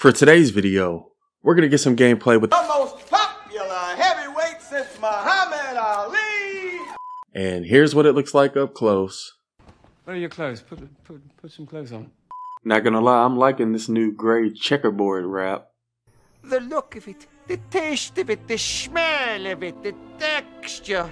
For today's video, we're gonna get some gameplay with the most popular heavyweight since Muhammad Ali. And here's what it looks like up close. Where are your clothes? Put, put, put some clothes on. Not gonna lie, I'm liking this new gray checkerboard wrap. The look of it, the taste of it, the smell of it, the texture.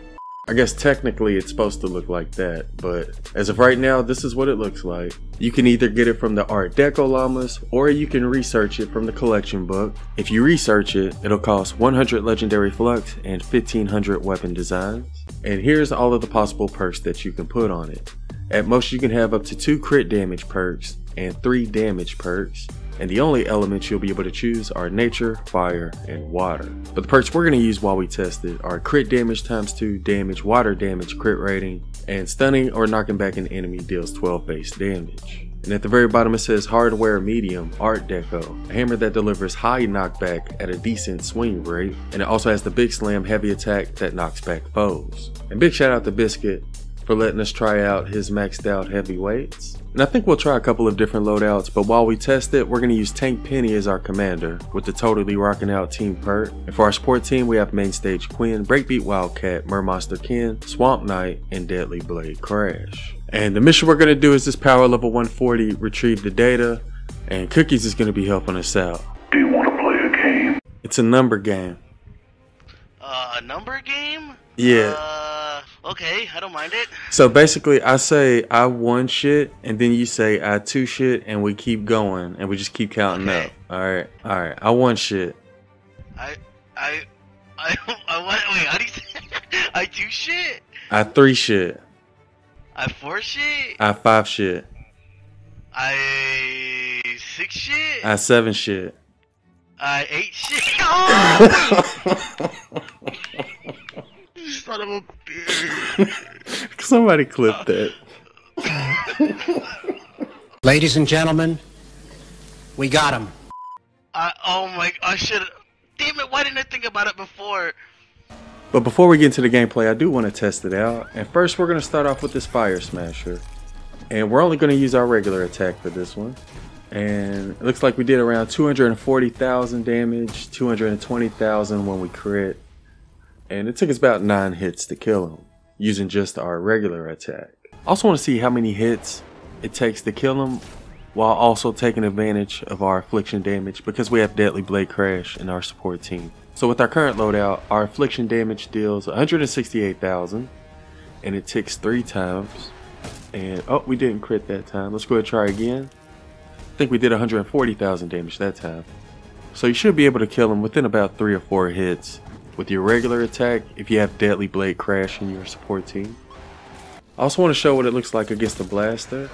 I guess technically it's supposed to look like that, but as of right now, this is what it looks like. You can either get it from the Art Deco llamas, or you can research it from the collection book. If you research it, it'll cost 100 legendary flux and 1500 weapon designs. And here's all of the possible perks that you can put on it. At most you can have up to 2 crit damage perks and 3 damage perks and the only elements you'll be able to choose are nature, fire, and water. But the perks we're going to use while we test it are crit damage times 2 damage, water damage, crit rating, and stunning or knocking back an enemy deals 12 base damage. And at the very bottom it says hardware medium art deco, a hammer that delivers high knockback at a decent swing rate, and it also has the big slam heavy attack that knocks back foes. And big shout out to Biscuit for letting us try out his maxed out heavyweights. And I think we'll try a couple of different loadouts, but while we test it, we're going to use Tank Penny as our commander with the totally rocking out team perk. And for our support team, we have Main Stage Quinn, Breakbeat Wildcat, Mermonster Ken, Swamp Knight, and Deadly Blade Crash. And the mission we're going to do is this power level 140, retrieve the data, and Cookies is going to be helping us out. Do you want to play a game? It's a number game. Uh, a number game? Yeah. Uh, okay, I don't mind it. So basically, I say I one shit, and then you say I two shit, and we keep going, and we just keep counting Okay. up. All right, all right. I one shit. I, I, I, I what? Wait, how do you say? I do shit. I three shit. I four shit. I five shit. I six shit. I seven shit. I eight shit. Oh! Son of a bitch. Somebody clip that. Ladies and gentlemen, we got him. I, oh my! I should. Damn it! Why didn't I think about it before? But before we get into the gameplay, I do want to test it out. And first, we're going to start off with this Fire Smasher. And we're only going to use our regular attack for this one. And it looks like we did around 240,000 damage, 220,000 when we crit. And it took us about 9 hits to kill him, using just our regular attack. I also want to see how many hits it takes to kill him, while also taking advantage of our affliction damage because we have Deadly Blade Crash in our support team. So with our current loadout, our affliction damage deals 168,000 and it ticks three times. And oh, we didn't crit that time. Let's go ahead and try again. I think we did 140,000 damage that time. So you should be able to kill him within about three or four hits with your regular attack if you have Deadly Blade Crash in your support team. I also want to show what it looks like against the blaster.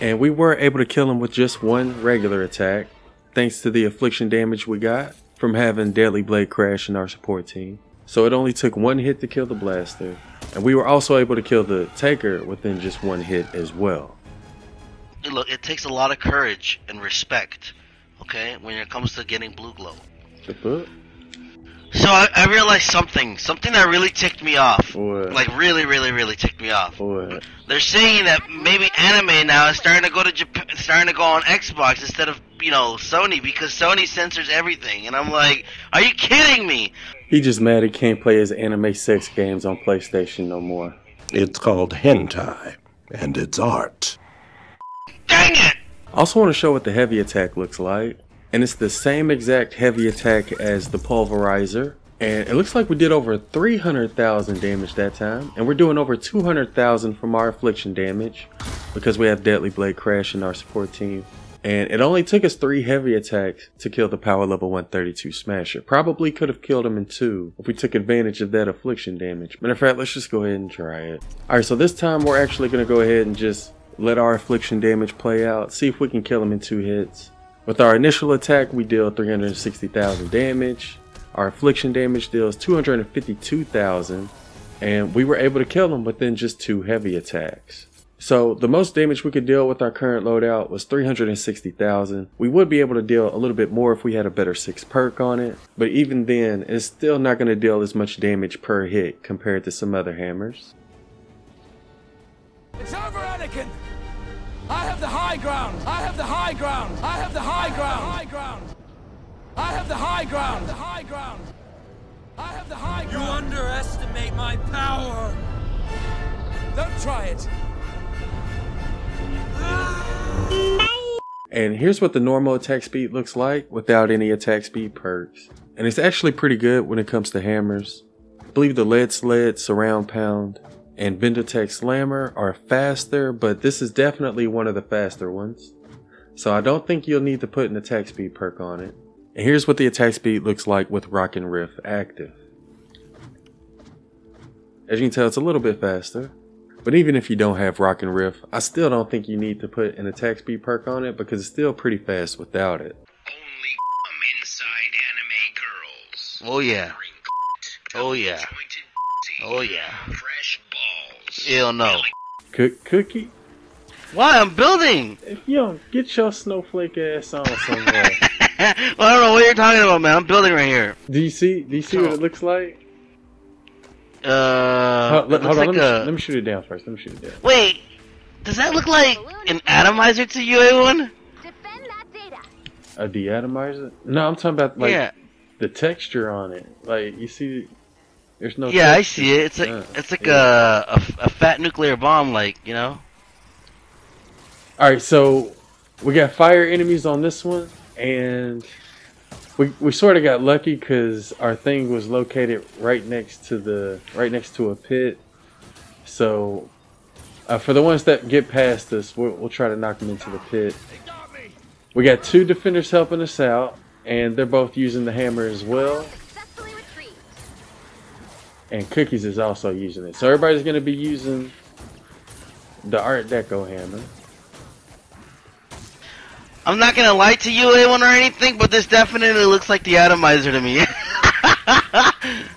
And we were able to kill him with just one regular attack, thanks to the affliction damage we got from having Deadly Blade Crash in our support team. So it only took one hit to kill the blaster, and we were also able to kill the Taker within just one hit as well. Look, it takes a lot of courage and respect. Okay, when it comes to getting blue glow. The fuck? So I, I realized something, something that really ticked me off. What? Like really, really, really ticked me off. What? They're saying that maybe anime now is starting to go to Japan, starting to go on Xbox instead of you know Sony because Sony censors everything, and I'm like, are you kidding me? He just mad he can't play his anime sex games on PlayStation no more. It's called hentai, and it's art. Dang it! I also want to show what the heavy attack looks like. And it's the same exact heavy attack as the pulverizer. And it looks like we did over 300,000 damage that time. And we're doing over 200,000 from our affliction damage. Because we have Deadly Blade Crash in our support team. And it only took us three heavy attacks to kill the power level 132 Smasher. Probably could have killed him in two if we took advantage of that affliction damage. Matter of fact, let's just go ahead and try it. Alright, so this time we're actually going to go ahead and just let our affliction damage play out. See if we can kill him in two hits. With our initial attack, we deal 360,000 damage. Our affliction damage deals 252,000. And we were able to kill them within just two heavy attacks. So the most damage we could deal with our current loadout was 360,000. We would be able to deal a little bit more if we had a better 6 perk on it, but even then, it's still not going to deal as much damage per hit compared to some other hammers. It's over, Anakin. I have the high ground. I have the high ground. I have the high ground. High ground. I have the high ground. The high ground. I have the high ground. You underestimate my power. Don't try it. And here's what the normal attack speed looks like without any attack speed perks. And it's actually pretty good when it comes to hammers. I believe the lead sled, surround pound, and Bendotech slammer are faster, but this is definitely one of the faster ones. So I don't think you'll need to put an attack speed perk on it. And here's what the attack speed looks like with Rock and Riff active. As you can tell, it's a little bit faster. But even if you don't have Rock and Riff, I still don't think you need to put an attack speed perk on it because it's still pretty fast without it. Only inside anime girls. Oh yeah. Oh yeah. Oh yeah. Fresh balls. No. Cook Cookie, Why I'm building? if you don't get your snowflake ass on somewhere. well, I don't know what you're talking about, man. I'm building right here. do you see? Do you see what it looks like? Uh, Hold, let, hold on, like let, me, a. let me shoot it down first. Let me shoot it down. Wait, does that look like an atomizer to you, everyone? Defend that data. A deatomizer? No, I'm talking about like yeah, the texture on it. Like you see, there's no. yeah, I see it. It's like Yeah. it's like Yeah. a, a a fat nuclear bomb, like you know. All right, so we got fire enemies on this one, and we we sort of got lucky because our thing was located right next to the right next to a pit. So uh, for the ones that get past us, we'll, we'll try to knock them into the pit. We got two defenders helping us out, and they're both using the hammer as well. And Cookies is also using it. So everybody's going to be using the Art Deco hammer. I'm not gonna lie to you, anyone or anything, but this definitely looks like the atomizer to me.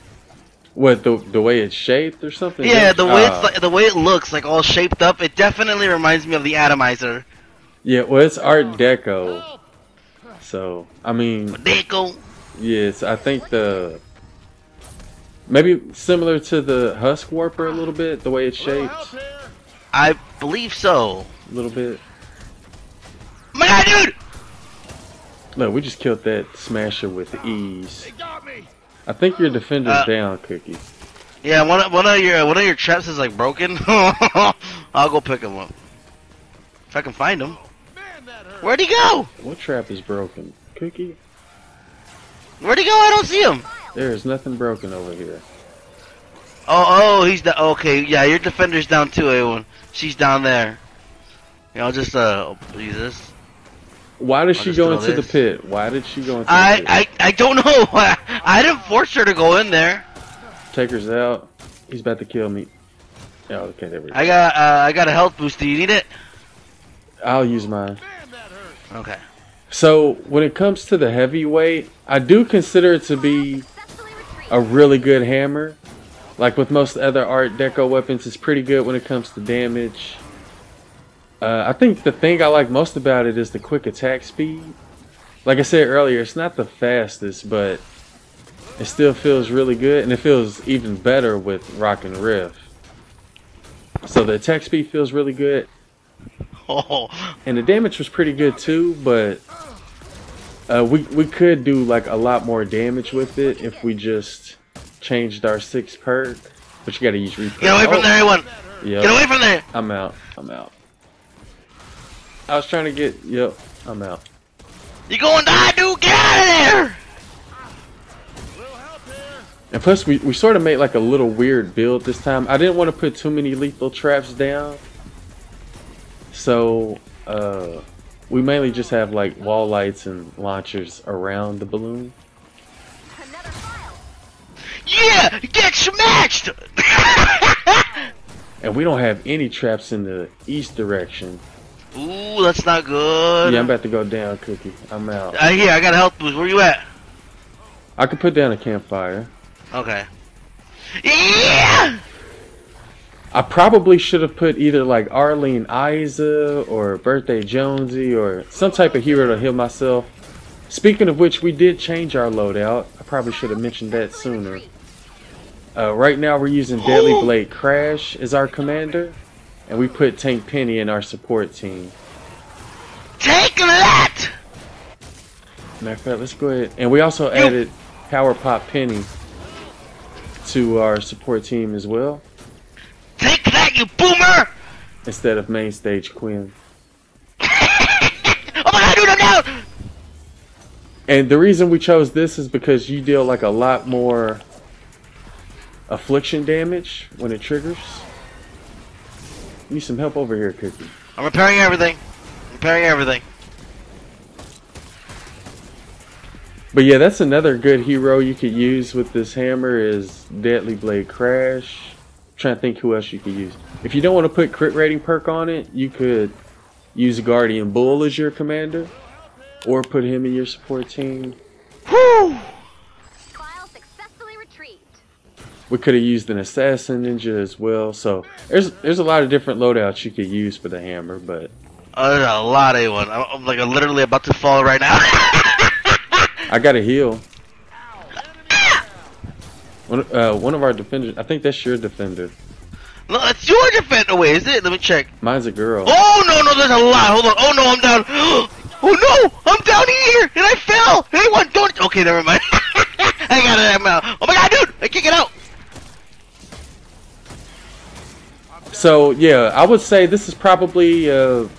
What the the way it's shaped or something? yeah, the way Ah. it's like, the way it looks, like all shaped up, it definitely reminds me of the atomizer. Yeah, well, it's Art Deco. So I mean, Deco. yes, I think the maybe similar to the Husk Warper a little bit, the way it's shaped, I believe so. a little bit. My God, dude! Look, we just killed that Smasher with ease. I think your defender's Uh, down, Cookie. Yeah, one of, one of your one of your traps is like broken. I'll go pick him up if I can find him. Where'd he go? What trap is broken? Cookie? Where'd he go? I don't see him. There is nothing broken over here. Oh, oh, he's the okay. Yeah, your defender's down too, everyone. She's down there. Yeah, I'll just uh use this. Why did I'll she go into the pit? Why did she go into the I, pit? I I don't know. I, I didn't force her to go in there. Taker's out. He's about to kill me. Oh, okay, there we go. I got uh, I got a health boost. Do you need it? I'll use mine. Okay. So when it comes to the heavyweight, I do consider it to be. A really good hammer. Like with most other Art Deco weapons, it's pretty good when it comes to damage. Uh, I think the thing I like most about it is the quick attack speed. Like I said earlier, it's not the fastest, but it still feels really good, and it feels even better with Rock and Riff. So the attack speed feels really good, Oh, and the damage was pretty good too. But uh, we we could do like a lot more damage with it if we just changed our six perk. But you got to use replay. get away from there, everyone! Yep. Get away from there! I'm out. I'm out. I was trying to get. Yep. I'm out. You going to die, dude? Get out of there! And plus, we, we sort of made like a little weird build this time. I didn't want to put too many lethal traps down. So, uh, we mainly just have like wall lights and launchers around the balloon. Another file. Yeah, get smashed! And we don't have any traps in the east direction. Ooh, that's not good. Yeah, I'm about to go down, Cookie. I'm out. Uh, here, I got a health boost. Where you at? I could put down a campfire. Okay. Yeah! I probably should have put either like Arlene Isa or Birthday Jonesy or some type of hero to heal myself. Speaking of which, we did change our loadout. I probably should have mentioned that sooner. Uh, right now, we're using Deadly Blade Crash as our commander, and we put Tank Penny in our support team. Take that! Matter of fact, let's go ahead. And we also added Power Pop Penny to our support team as well, Take that, you boomer! instead of main stage Quinn. Oh my god, dude, I'm down! And the reason we chose this is because you deal like a lot more affliction damage when it triggers. Need some help over here, Cookie. I'm repairing everything. Repairing everything. But yeah, that's another good hero you could use with this hammer is Deadly Blade Crash. Trying to think who else you could use. If you don't want to put crit rating perk on it, you could use a Guardian Bull as your commander. Or put him in your support team. Whew! File successfully retrieved. We could have used an Assassin Ninja as well. So there's there's a lot of different loadouts you could use for the hammer, but Oh, there's a lot of one. I'm, I'm like I'm literally about to fall right now. I got a heal. One, uh, one of our defenders, I think that's your defender. no, it's your defense. Oh wait, is it? Let me check. Mine's a girl. Oh no, no, there's a lot. Hold on. Oh no, I'm down. Oh no, I'm down here, and I fell. Anyone, don't. Okay, never mind. I got it. I'm out. Oh my god, dude, I can't get out. So yeah, I would say this is probably uh,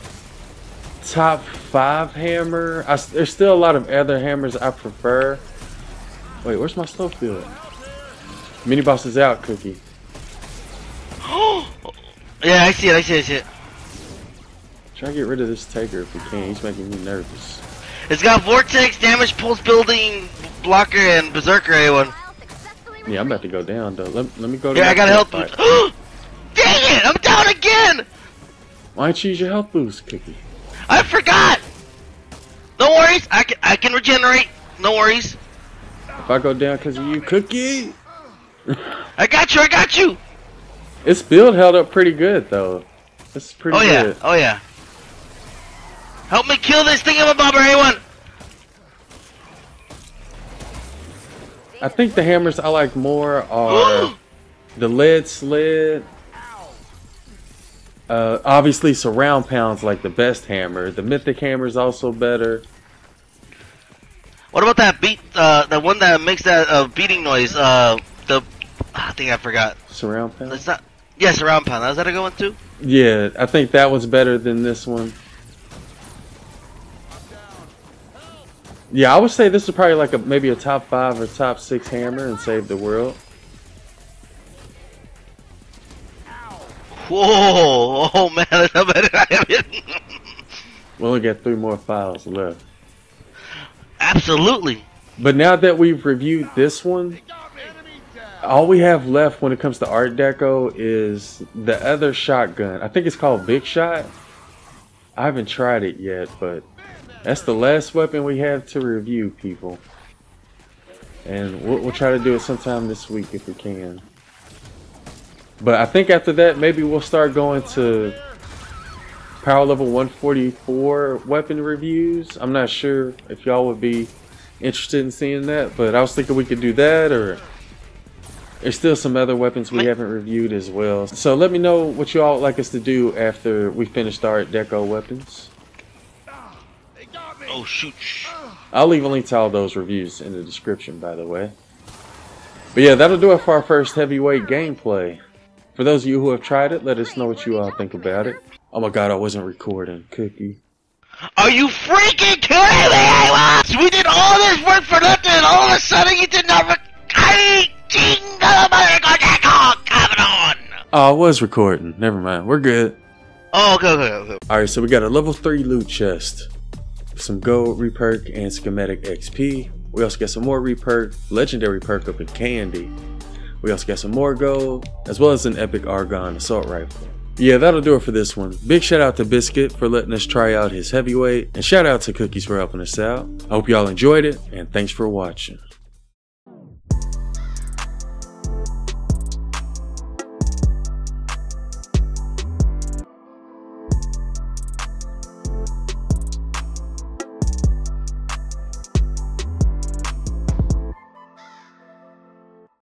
top five hammer. I there's still a lot of other hammers I prefer. Wait, where's my slow field? Mini boss is out, Cookie. yeah, I see it. I see it. I see it. Try to get rid of this Taker if we can. He's making me nervous. It's got vortex, damage, pulse building, blocker, and berserker. A1. Yeah, I'm about to go down though. Let, let me go. To Here, my I got a health fight. boost. Dang it, I'm down again. Why don't you use your health boost, Cookie? I forgot. No worries. I can I can regenerate. No worries. If I go down because of you, Cookie. I got you. I got you. Its build held up pretty good though. It's pretty good. Oh yeah. Oh yeah. Help me kill this thing of a bobber, A1. I think the hammers I like more are the lead sled. Uh, obviously, surround pounds like the best hammer. The mythic hammer is also better. What about that beat? Uh, the one that makes that uh, beating noise. Uh, I think I forgot. Surround pound. It's not. Yes, surround pound. Is that a good one too? Yeah, I think that was better than this one. Yeah, I would say this is probably like a maybe a top five or top six hammer and save the world. Whoa! Oh man, that's how better I have it. We only got three more files left. Absolutely. But now that we've reviewed this one, all we have left when it comes to Art Deco is the other shotgun. I think it's called Big Shot. I haven't tried it yet, but that's the last weapon we have to review, people. And we'll, we'll try to do it sometime this week if we can. But I think after that, maybe we'll start going to power level 144 weapon reviews. I'm not sure if y'all would be interested in seeing that, but I was thinking we could do that or there's still some other weapons we haven't reviewed as well. So let me know what y'all would like us to do after we finish our Deco weapons. Oh shoot! I'll leave a link to all those reviews in the description, by the way. But yeah, that'll do it for our first heavyweight gameplay. For those of you who have tried it, let us know what you all think about it. Oh my god, I wasn't recording. Cookie. Are you freaking kidding me? A1? We did all this work for nothing, and all of a sudden you did Oh, I was recording. Never mind. We're good. Oh, okay, okay, okay. Alright, so we got a level 3 loot chest. Some gold reperk and schematic XP. We also got some more reperk, legendary perk up in candy. We also got some more gold, as well as an epic Argon assault rifle. Yeah, that'll do it for this one. Big shout out to Biscuit for letting us try out his heavyweight, and shout out to Cookies for helping us out. I hope y'all enjoyed it, and thanks for watching.